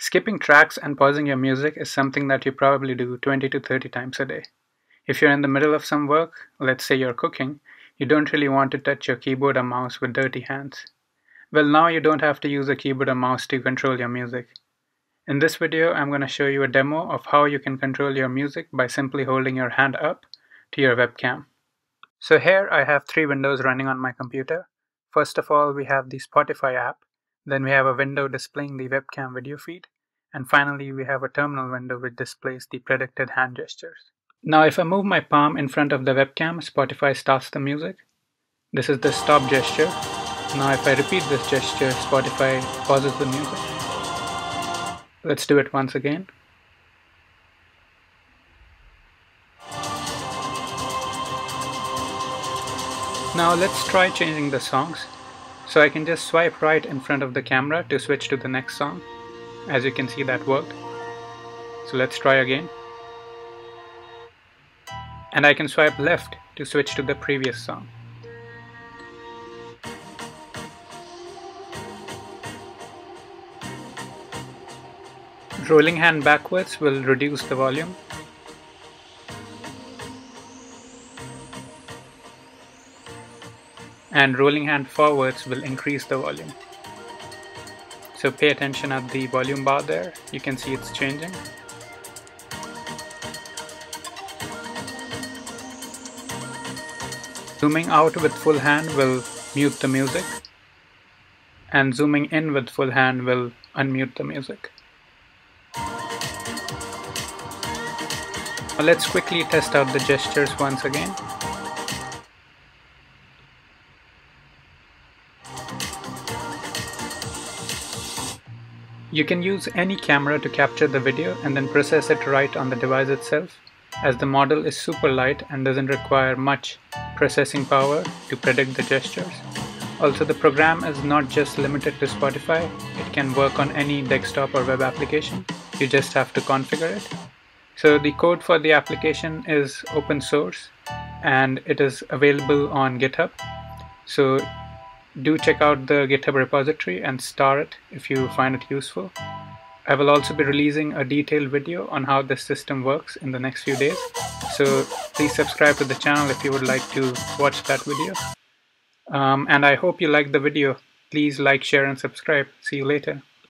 Skipping tracks and pausing your music is something that you probably do 20 to 30 times a day. If you're in the middle of some work, let's say you're cooking, you don't really want to touch your keyboard or mouse with dirty hands. Well, now you don't have to use a keyboard or mouse to control your music. In this video, I'm going to show you a demo of how you can control your music by simply holding your hand up to your webcam. So here I have three windows running on my computer. First of all, we have the Spotify app. Then we have a window displaying the webcam video feed. And finally, we have a terminal window which displays the predicted hand gestures. Now, if I move my palm in front of the webcam, Spotify starts the music. This is the stop gesture. Now, if I repeat this gesture, Spotify pauses the music. Let's do it once again. Now let's try changing the songs. So I can just swipe right in front of the camera to switch to the next song. As you can see that worked. So let's try again. And I can swipe left to switch to the previous song. Rolling hand backwards will reduce the volume and rolling hand forwards will increase the volume. So pay attention at the volume bar there, you can see it's changing. Zooming out with full hand will mute the music and zooming in with full hand will unmute the music. let's quickly test out the gestures once again. You can use any camera to capture the video and then process it right on the device itself, as the model is super light and doesn't require much processing power to predict the gestures. Also the program is not just limited to Spotify, it can work on any desktop or web application, you just have to configure it. So the code for the application is open source and it is available on GitHub. So do check out the GitHub repository and star it if you find it useful. I will also be releasing a detailed video on how this system works in the next few days, so please subscribe to the channel if you would like to watch that video. Um, and I hope you liked the video. Please like, share and subscribe. See you later.